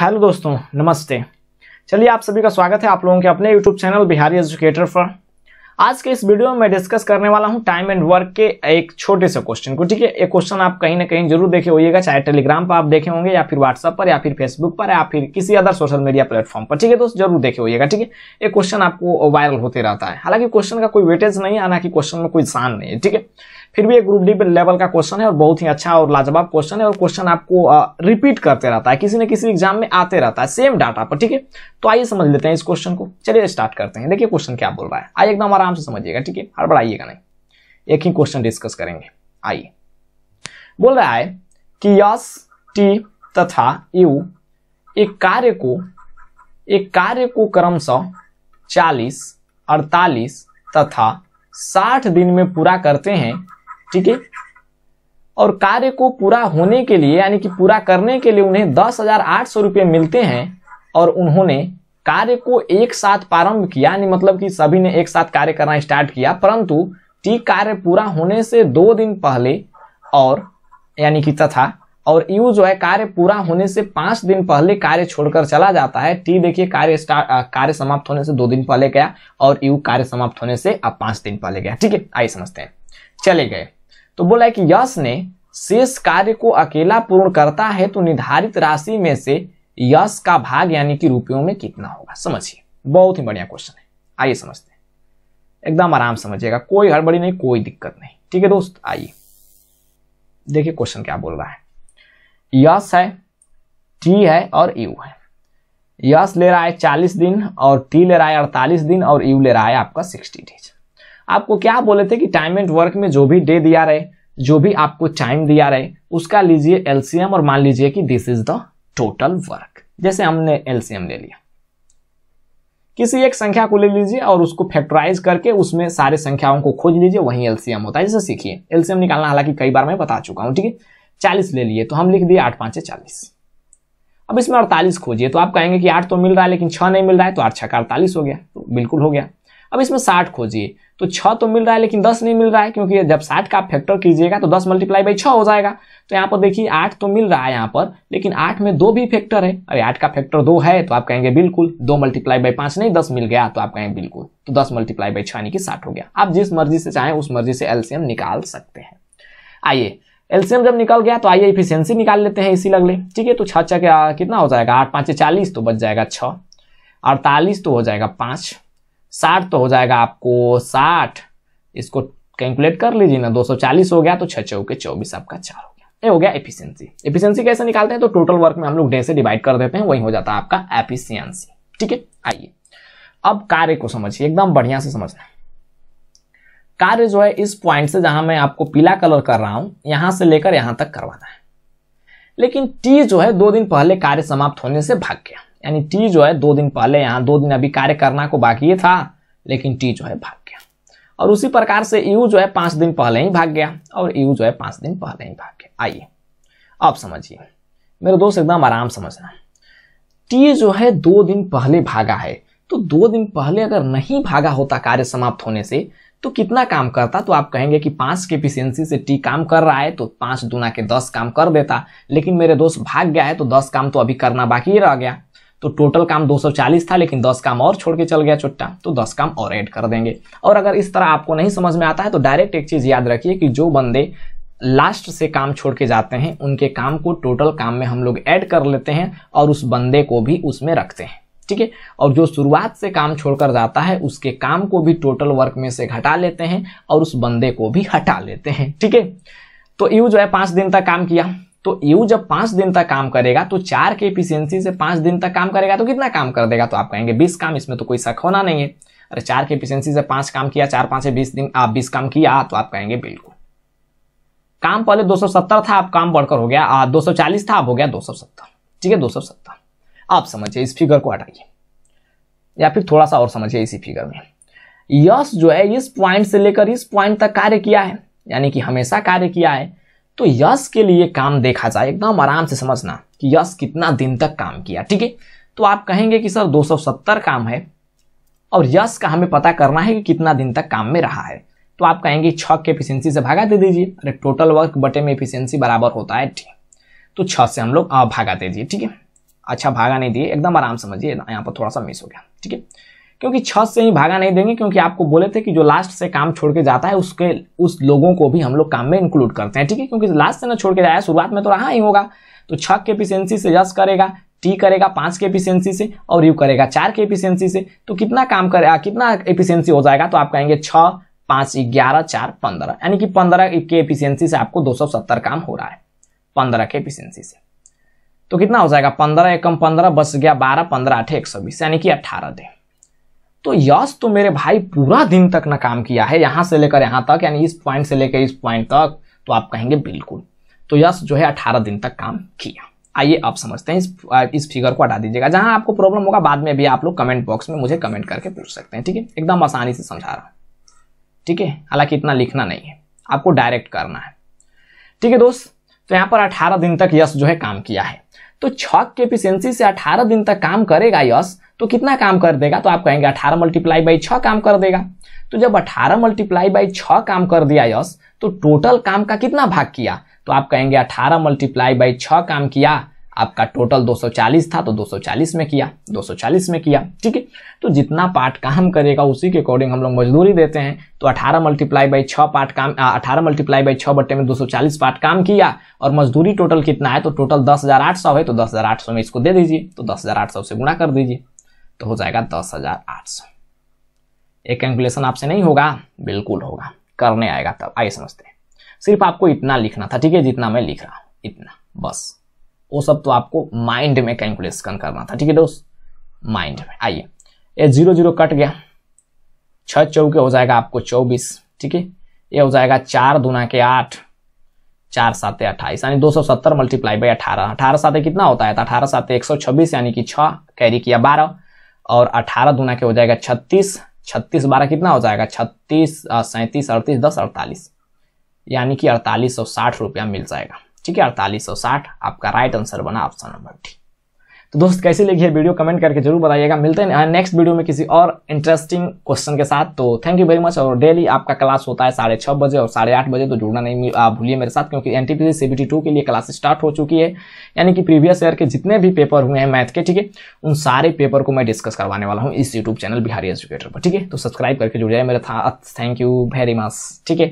Hello दोस्तों, नमस्ते। चलिए आप सभी का स्वागत है आप लोगों के अपने यूट्यूब चैनल बिहारी एजुकेटर पर। आज के इस वीडियो में मैं डिस्कस करने वाला हूँ टाइम एंड वर्क के एक छोटे से क्वेश्चन को, ठीक है? एक क्वेश्चन आप कहीं ना कहीं ज़रूर देखे होइएगा, चाहे टेलीग्राम पर आप देखे होंगे या फिर व्हाट्सएप पर या फिर फेसबुक पर या फिर किसी अदर सोशल मीडिया प्लेटफॉर्म पर, ठीक है दोस्त? ज़रूर देखे होइएगा, ठीक है? एक क्वेश्चन आपको वायरल होते रहता है। हालाँकि क्वेश्चन का कोई वेटेज नहीं है, हालाँकि क्वेश्चन में कोई शान नहीं है, ठीक है? फिर भी एक ग्रुप डी पे लेवल का क्वेश्चन है और बहुत ही अच्छा और लाजवाब क्वेश्चन है और क्वेश्चन आपको रिपीट करते रहता है। किसी न किसी एग्ज़ाम में आते रहता है। सेम डाटा पर, ठीक है? तो आइए समझ लेते हैं इस क्वेश्चन को। चलिए स्टार्ट करते हैं। देखिए क्वेश्चन क्या बोल रहा है। आइए एकदम आराम से समझिएगा, ठीक है? हड़बड़ाइएगा नहीं। एक ही क्वेश्चन डिस्कस करेंगे। आइए। बोल रहा है कि यस, टी तथा यू एक कार्य को, एक कार्य को क्रमशः चालीस, अड़तालीस तथा साठ दिन में पूरा करते हैं ठीक है? और कार्य को पूरा होने के लिए, यानी कि पूरा करने के लिए उन्हें दस हज़ार आठ सौ रुपये मिलते हैं और उन्होंने कार्य को एक साथ प्रारंभ किया, यानी मतलब कि सभी ने एक साथ कार्य करना स्टार्ट किया, परंतु टी कार्य पूरा होने से दो दिन पहले और, यानी कि तथा, और यू जो है, कार्य पूरा होने से पाँच दिन पहले कार्य छोड़कर चला जाता है। टी देखिए, कार्य स्टार्ट कार्य समाप्त होने से दो दिन पहले गया और यू कार्य समाप्त होने से अब पाँच दिन पहले गया। ठीक है, आइए समझते हैं। चले गए। तो बोला है कि यश ने शेष कार्य को अकेला पूर्ण करता है तो निर्धारित राशि में से यश का भाग यानी कि रुपयों में कितना होगा? समझिए। बहुत ही बढ़िया क्वेश्चन है। आइए समझते हैं। एकदम आराम समझिएगा। कोई हड़बड़ी नहीं, कोई दिक्कत नहीं। ठीक है दोस्त, आइए। देखिए क्वेश्चन क्या बोल रहा है। यश है टी है और यू है। यश ले रहा है चालीस दिन और टी ले रहा है अड़तालीस दिन और यू ले रहा है आपका सिक्सटी डेज़ आपको क्या बोले थे कि टाइम एंड वर्क में जो भी डे दिया रहे, जो भी आपको टाइम दिया रहे, उसका लीजिए एलसीएम और मान लीजिए कि this is the total work जैसे हमने एलसीएम ले लिया। किसी एक संख्या को ले लीजिए और उसको फैक्टराइज करके उसमें सारे संख्याओं को खोज लीजिए, वही एलसीएम होता है। जैसे सीखिए। एलसीएम निकालना, हालाँकि कई बार मैं बता चुका हूँ, ठीक है? चालीस ले लिए तो हम लिख दिए आठ, पाँच चालीस। अब इसमें अड़तालीस खोजिए तो आप कहेंगे कि आठ तो मिल रहा है, लेकिन छह नहीं मिल रहा है तो आठ, छह का अड़तालीस हो गया। तो बिल्कुल हो गया। अब इसमें साठ खोजिए। तो छह तो मिल रहा है, लेकिन दस नहीं मिल रहा है, क्योंकि जब साठ का आप फैक्टर कीजिएगा तो दस मल्टीप्लाई बाई छह हो जाएगा। तो यहाँ पर देखिए, आठ तो मिल रहा है यहाँ पर, लेकिन आठ में दो भी फैक्टर है। अरे, आठ का फैक्टर दो है तो आप कहेंगे बिल्कुल, दो मल्टीप्लाई बाई पाँच नहीं, दस मिल गया तो आप कहेंगे बिल्कुल। तो दस मल्टीप्लाई बाई कि साठ हो गया। आप जिस मर्ज़ी से चाहें, उस मर्ज़ी से एल्सियम निकाल सकते हैं। आइए एलसीएम जब निकल गया तो आइए इफिशियंसी निकाल लेते हैं इसी लगले। ठीक है तो छह क्या, कितना हो जाएगा? आठ पाँच चालीस तो बच जाएगा छः अड़तालीस तो हो जाएगा पाँच। साठ तो हो जाएगा आपको साठ। इसको कैलकुलेट कर लीजिए ना 240 हो गया तो छह चौके चौबीस आपका चार हो गया। ये हो गया एफिशिएंसी एफिशिएंसी कैसे निकालते हैं? तो टोटल वर्क में हम लोग डे से डिवाइड कर देते हैं, वही हो जाता है आपका एफिशिएंसी ठीक है? आइए। अब कार्य को समझिए, एकदम बढ़िया से समझना। कार्य जो है, इस पॉइंट से जहाँ मैं आपको पीला कलर कर रहा हूँ, यहाँ से लेकर यहाँ तक करवाना है। लेकिन टी जो है, दो दिन पहले कार्य समाप्त होने से भाग गया। यानी टी जो है, दो दिन पहले यहाँ, दो दिन अभी कार्य करना को बाकी था, लेकिन टी जो है भाग गया। और उसी प्रकार से यू जो है, पाँच दिन पहले ही भाग गया, और यू जो है, पाँच दिन पहले ही भाग गया। आइए, अब समझिए। मेरे दोस्त, एकदम आराम समझना। टी जो है, दो दिन पहले भागा है तो दो दिन पहले अगर नहीं भागा होता कार्य समाप्त होने से तो कितना काम करता? तो आप कहेंगे कि पाँच के एफिशिएंसी से टी काम कर रहा है तो पाँच दुना के दस काम कर देता। लेकिन मेरे दोस्त, भाग गया है तो दस काम तो अभी करना बाकी ही रह गया। तो टोटल काम 240 था, लेकिन 10 काम और छोड़ के चल गया चुट्टा। तो 10 काम और ऐड कर देंगे। और अगर इस तरह आपको नहीं समझ में आता है तो डायरेक्ट एक चीज़ याद रखिए कि जो बंदे लास्ट से काम छोड़ के जाते हैं, उनके काम को टोटल काम में हम लोग ऐड कर लेते हैं और उस बंदे को भी उसमें रखते हैं। ठीक है? और जो शुरुआत से काम छोड़कर जाता है, उसके काम को भी टोटल वर्क में से घटा लेते हैं और उस बंदे को भी हटा लेते हैं। ठीक है? तो यू जो है पाँच दिन तक काम किया। तो यू जब पाँच दिन तक काम करेगा तो चार के एफिशिएंसी से पाँच दिन तक काम करेगा तो कितना काम कर देगा? तो आप कहेंगे बीस काम, इसमें तो कोई शक होना नहीं है। अरे चार के एफिशिएंसी से पाँच काम किया, चार, पाँच से बीस दिन, आप बीस काम किया तो आप कहेंगे बिल्कुल। काम पहले 270 था, अब काम बढ़कर हो गया सौ चालीस था, अब हो गया 270 ठीक है 270 आप समझिए इस फिगर को हटाइए। या फिर थोड़ा सा और समझिए इसी फिगर में। यश जो है, इस पॉइंट से लेकर इस पॉइंट तक कार्य किया है। यानी कि हमेशा कार्य किया है। तो यश के लिए काम देखा जाए, एकदम आराम से समझना कि यश कितना दिन तक काम किया, ठीक है? तो आप कहेंगे कि सर 270 काम है, और यश का हमें पता करना है कि कितना दिन तक काम में रहा है। तो आप कहेंगे, छह के एफिशिएंसी से भागा दे दीजिए। अरे टोटल वर्क बटे में एफिशिएंसी बराबर होता है, ठीक। तो छह से हम लोग भागा दीजिए, ठीक है? अच्छा भागा नहीं दिए, एकदम आराम समझिए, यहाँ पर थोड़ा सा मिस हो गया, ठीक है? क्योंकि छत से ही भागा नहीं देंगे, क्योंकि आपको बोले थे कि जो लास्ट से काम छोड़ के जाता है, उसके, उस लोगों को भी हम लोग काम में इंक्लूड करते हैं, ठीक है? क्योंकि लास्ट से ना छोड़ के जाए शुरुआत में तो रहा ही होगा। तो छह के एफिशिएंसी से यस करेगा टी करेगा, पाँच के एफिशिएंसी से, और यू करेगा, चार के एफिशिएंसी से। तो कितना काम करेगा, कितना एफिशिएंसी हो जाएगा तो आप कहेंगे छह, पाँच, ग्यारह, चार, पंद्रह। यानी कि पंद्रह के एफिशिएंसी से आपको दो सौ सत्तर काम हो रहा है, पंद्रह के एफिशिएंसी से। तो कितना हो जाएगा? पंद्रह एकम पंद्रह बस गया बारह, पंद्रह आठ एक सौ बीस, यानी कि अट्ठारह दिन तो यश तो मेरे भाई पूरा दिन तक ना काम किया है, यहाँ से लेकर यहाँ तक, यानी इस पॉइंट से लेकर इस पॉइंट तक तो आप कहेंगे बिल्कुल। तो यश जो है अठारह दिन तक काम किया। आइए आप समझते हैं, इस इस फिगर को हटा दीजिएगा, जहाँ आपको प्रॉब्लम होगा, बाद में भी आप लोग कमेंट बॉक्स में मुझे कमेंट करके पूछ सकते हैं, ठीक है? एकदम आसानी से समझा रहा हूँ, ठीक है? हालाँकि इतना लिखना नहीं है, आपको डायरेक्ट करना है, ठीक है दोस्त? तो यहाँ पर 18 दिन तक यश जो है काम किया है। तो छक के एफिशिएंसी से 18 दिन तक काम करेगा यश तो कितना काम कर देगा? तो आप कहेंगे 18 मल्टीप्लाई बाई छ काम कर देगा। तो जब 18 मल्टीप्लाई बाई छ काम कर दिया यश तो टोटल काम का कितना भाग किया? तो आप कहेंगे 18 मल्टीप्लाई बाई छ काम किया आपका टोटल 240 था तो 240 में किया 240 में किया, ठीक है? तो जितना पार्ट काम करेगा, उसी के अकॉर्डिंग हम लोग मजदूरी देते हैं। तो 18 मल्टीप्लाई बाई छः पार्ट काम अठारह मल्टीप्लाई बाई छः बट्टे में 240 पार्ट काम किया, और मजदूरी टोटल कितना है तो टोटल दस हज़ार आठ सौ है तो दस हज़ार आठ सौ में इसको दे दीजिए तो दस हज़ार आठ सौ से गुणा कर दीजिए तो हो जाएगा दस एक कैलकुलेशन आपसे नहीं होगा, बिल्कुल होगा, करने आएगा तब, आइए समझते हैं। सिर्फ़ आपको इतना लिखना था, ठीक है? जितना मैं लिख रहा हूँ, इतना, बस। वो सब तो आपको माइंड में कैलकुलेशन करना था, ठीक है दोस्त? माइंड में। आइए। ये ज़ीरो ज़ीरो कट गया। छह चौके हो जाएगा आपको चौबीस, ठीक है? ये हो जाएगा चार दुना के आठ। चार सात अट्ठाईस, यानी दो सौ सत्तर मल्टीप्लाई बाई अठारह। अठारह सात कितना होता है? तो अठारह सात एक सौ छब्बीस, यानी कि छह कैरी किया बारह। और अठारह दुना के हो जाएगा छत्तीस। छत्तीस बारह कितना हो जाएगा? छत्तीस, सैंतीस, अड़तीस, दस, अड़तालीस। यानी कि अड़तालीस सौ साठ रुपया मिल जाएगा। ठीक है, अड़तालीस सौ साठ, आपका राइट आंसर बना ऑप्शन नंबर डी तो दोस्त, कैसी लगी है वीडियो कमेंट करके ज़रूर बताइएगा। मिलते हैं नेक्स्ट वीडियो में किसी और इंटरेस्टिंग क्वेश्चन के साथ। तो थैंक यू वेरी मच और डेली आपका क्लास होता है साढ़े छह बजे और साढ़े आठ बजे तो जुड़ना नहीं भूलिए मेरे साथ, क्योंकि एनटीपीसी सीबीटी टू के लिए क्लास स्टार्ट हो चुकी है। यानी कि प्रीवियस ईयर के जितने भी पेपर हुए हैं मैथ के, ठीक है, उन सारे पेपर को मैं डिस्कस करवाने वाला हूँ इस यूट्यूब चैनल बिहारी एजुकेटर पर, ठीक है। तो सब्सक्राइब करके जुड़ जाए मेरे था थैंक यू वेरी मच ठीक है।